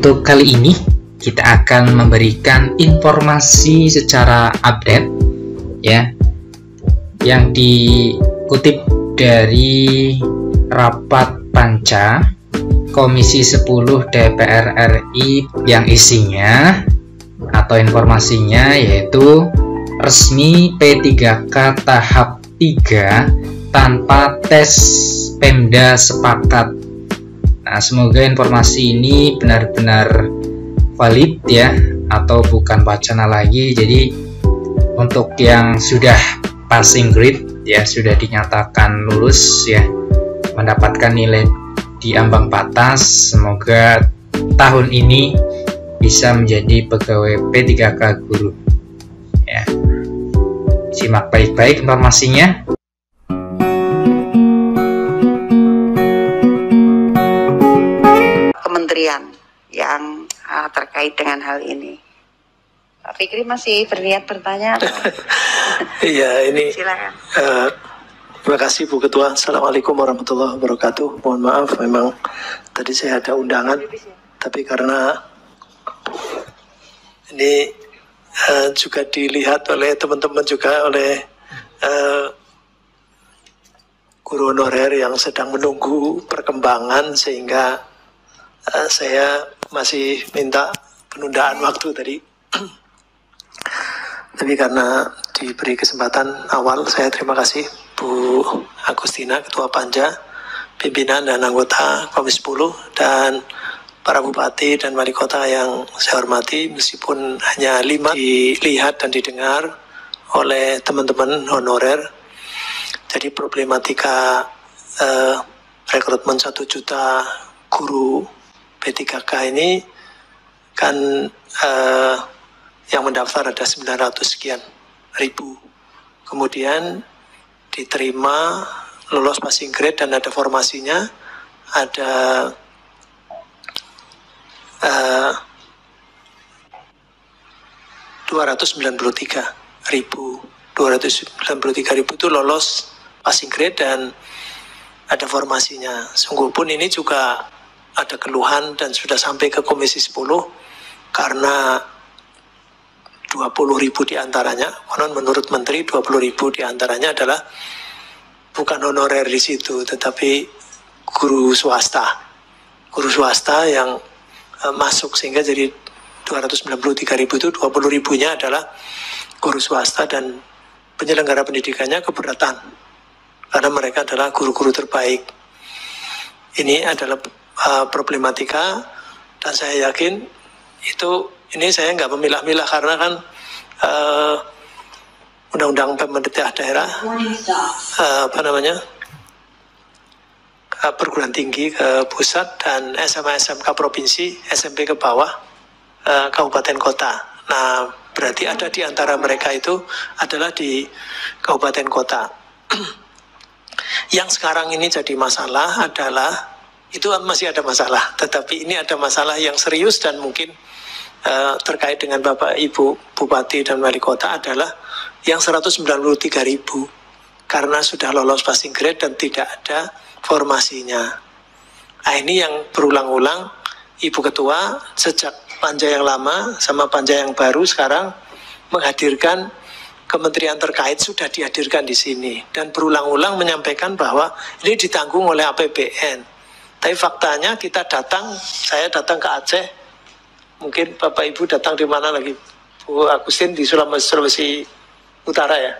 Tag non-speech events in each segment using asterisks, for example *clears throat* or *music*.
untuk kali ini kita akan memberikan informasi secara update ya yang dikutip dari rapat panca Komisi 10 DPR RI yang isinya atau informasinya yaitu resmi P3K tahap 3 tanpa tes Pemda sepakat. Nah, semoga informasi ini benar-benar valid ya atau bukan wacana lagi. Jadi untuk yang sudah passing grade ya sudah dinyatakan lulus ya mendapatkan nilai di ambang batas. Semoga tahun ini bisa menjadi pegawai P3K guru. Ya. Simak baik-baik informasinya. Dengan hal ini. Pak Fikri masih berniat bertanya? *laughs* Iya, ini Silakan. uh, Terima kasih Bu Ketua. Assalamualaikum warahmatullahi wabarakatuh. Mohon maaf, memang tadi saya ada undangan, tapi karena ini eh, juga dilihat oleh teman-teman juga oleh eh, guru honorer yang sedang menunggu perkembangan sehingga eh, saya masih minta penundaan waktu tadi. Tapi karena diberi kesempatan awal, saya terima kasih Bu Agustina, Ketua Panja, pimpinan dan anggota Komisi 10, dan para bupati dan wali kota yang saya hormati, meskipun hanya lima dilihat dan didengar oleh teman-teman honorer. Jadi problematika eh, rekrutmen satu juta guru P3K ini kan eh, yang mendaftar ada 900 sekian ribu. Kemudian diterima lolos passing grade dan ada formasinya, ada eh, 293 ribu. 293 ribu itu lolos passing grade dan ada formasinya. Sungguh pun ini juga ada keluhan dan sudah sampai ke Komisi 10 karena 20 ribu di antaranya, konon menurut Menteri 20 ribu di antaranya adalah bukan honorer di situ, tetapi guru swasta. Guru swasta yang eh, masuk sehingga jadi 293 ribu itu 20 ribunya adalah guru swasta dan penyelenggara pendidikannya keberatan karena mereka adalah guru-guru terbaik. Ini adalah uh, problematika dan saya yakin itu ini saya nggak memilah-milah karena kan uh, undang-undang pemerintah daerah uh, apa namanya uh, perguruan tinggi ke pusat dan SMA SMK provinsi SMP ke bawah uh, kabupaten kota. Nah berarti ada di antara mereka itu adalah di kabupaten kota. *clears throat* Yang sekarang ini jadi masalah adalah itu masih ada masalah, tetapi ini ada masalah yang serius dan mungkin uh, terkait dengan Bapak Ibu Bupati dan Wali Kota adalah yang 193 ribu karena sudah lolos passing grade dan tidak ada formasinya. Nah, ini yang berulang-ulang Ibu Ketua sejak panja yang lama sama panja yang baru sekarang menghadirkan kementerian terkait sudah dihadirkan di sini dan berulang-ulang menyampaikan bahwa ini ditanggung oleh APBN. Tapi faktanya kita datang, saya datang ke Aceh, mungkin Bapak Ibu datang di mana lagi? Bu Agustin di Sulawesi, Sulawesi Utara ya?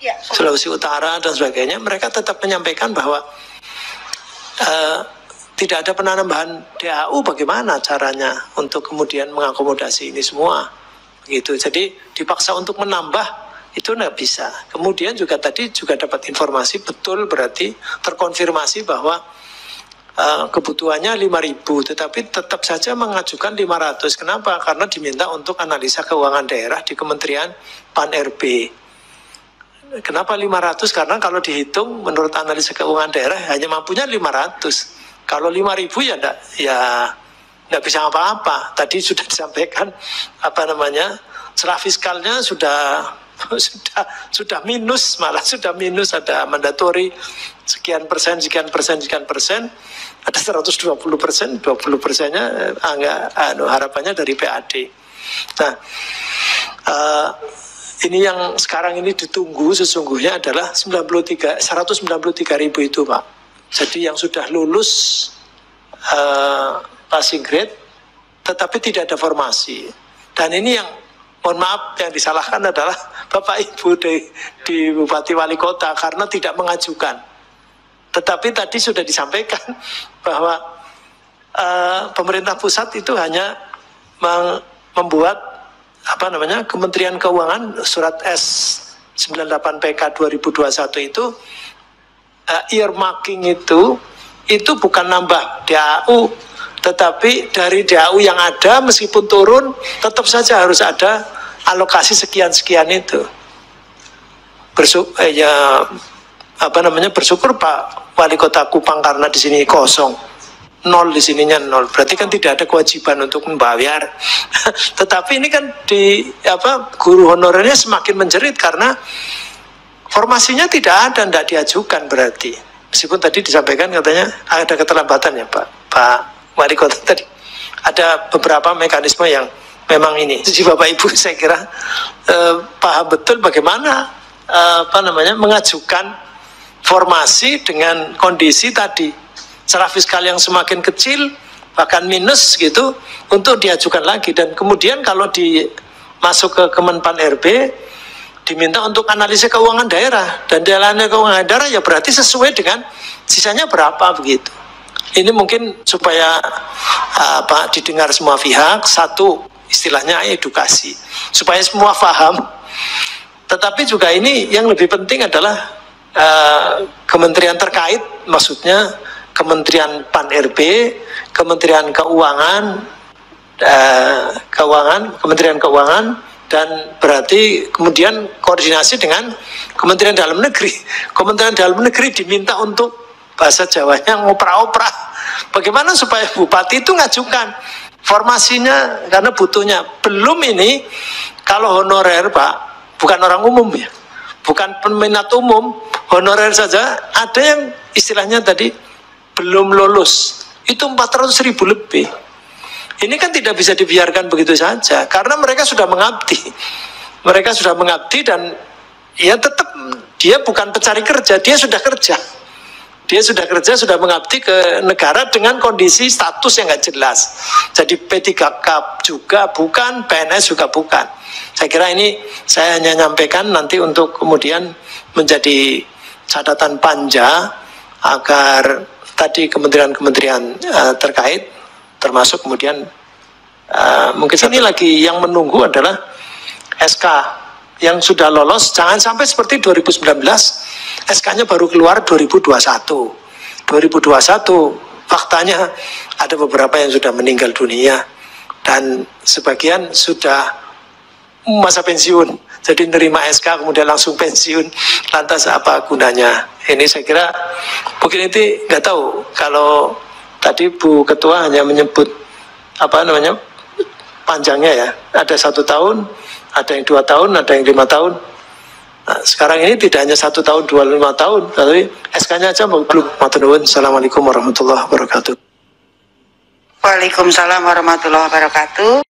Ya, Sulawesi Utara dan sebagainya, mereka tetap menyampaikan bahwa eh, tidak ada penambahan DAU bagaimana caranya untuk kemudian mengakomodasi ini semua. Begitu. Jadi dipaksa untuk menambah itu nggak bisa. Kemudian juga tadi juga dapat informasi betul berarti terkonfirmasi bahwa uh, kebutuhannya 5.000 tetapi tetap saja mengajukan 500. Kenapa? Karena diminta untuk analisa keuangan daerah di Kementerian Pan RB. Kenapa 500? Karena kalau dihitung menurut analisa keuangan daerah hanya mampunya 500. Kalau 5.000 ya enggak ya nggak bisa apa-apa. Tadi sudah *laughs* disampaikan apa namanya celah fiskalnya sudah sudah sudah minus malah sudah minus. Ada mandatori sekian persen sekian persen sekian persen. Ada 120 persen 20 persennya eh, angga, anu, harapannya dari PAD nah uh, ini yang sekarang ini ditunggu sesungguhnya adalah 93 193 ribu itu pak. Jadi yang sudah lulus uh, passing grade tetapi tidak ada formasi. Dan ini yang mohon maaf yang disalahkan adalah Bapak Ibu di, di Bupati Wali Kota karena tidak mengajukan. Tetapi tadi sudah disampaikan *laughs* bahwa uh, pemerintah pusat itu hanya membuat apa namanya Kementerian Keuangan surat S 98 PK 2021 itu uh, earmarking itu itu bukan nambah DAU tetapi dari DAU yang ada meskipun turun tetap saja harus ada alokasi sekian-sekian itu. Bersuk eh, ya apa namanya bersyukur Pak Wali Kota Kupang karena di sini kosong. Nol di sininya nol. Berarti kan tidak ada kewajiban untuk membayar. *laughs* Tetapi ini kan di apa guru honorernya semakin menjerit karena formasinya tidak ada tidak diajukan berarti. Meskipun tadi disampaikan katanya ada keterlambatan ya Pak. Pak wali kota tadi. Ada beberapa mekanisme yang memang ini. *laughs* Jadi Bapak Ibu saya kira eh, paham betul bagaimana eh, apa namanya mengajukan formasi dengan kondisi tadi. Secara fiskal yang semakin kecil bahkan minus gitu untuk diajukan lagi. Dan kemudian kalau di masuk ke Kemenpan RB diminta untuk analisis keuangan daerah. Dan daerah keuangan daerah ya berarti sesuai dengan sisanya berapa begitu ini mungkin supaya apa didengar semua pihak. Satu istilahnya edukasi. Supaya semua paham. Tetapi juga ini yang lebih penting adalah uh, kementerian terkait maksudnya Kementerian Pan RB Kementerian Keuangan uh, Keuangan Kementerian Keuangan dan berarti kemudian koordinasi dengan Kementerian Dalam Negeri. Kementerian Dalam Negeri diminta untuk bahasa Jawanya ngopra-opra. Bagaimana supaya bupati itu ngajukan formasinya karena butuhnya. Belum ini kalau honorer Pak, bukan orang umum ya. Bukan peminat umum, honorer saja ada yang istilahnya tadi belum lulus. Itu 400 ribu lebih. Ini kan tidak bisa dibiarkan begitu saja karena mereka sudah mengabdi. Mereka sudah mengabdi dan ya tetap dia bukan pencari kerja, dia sudah kerja dia sudah kerja, sudah mengabdi ke negara dengan kondisi status yang nggak jelas. Jadi P3K juga bukan, PNS juga bukan. Saya kira ini saya hanya nyampaikan nanti untuk kemudian menjadi catatan panja agar tadi kementerian-kementerian uh, terkait termasuk kemudian uh, mungkin ini lagi yang menunggu adalah SK yang sudah lolos jangan sampai seperti 2019 SK-nya baru keluar 2021 2021 faktanya ada beberapa yang sudah meninggal dunia dan sebagian sudah masa pensiun. Jadi nerima SK kemudian langsung pensiun. Lantas apa gunanya? Ini saya kira mungkin itu nggak tahu. Kalau tadi Bu Ketua hanya menyebut apa namanya panjangnya ya. Ada satu tahun ada yang dua tahun, ada yang lima tahun. Nah, sekarang ini tidak hanya satu tahun, dua lima tahun, tapi SK-nya aja belum. Assalamualaikum warahmatullahi wabarakatuh. Waalaikumsalam warahmatullahi wabarakatuh.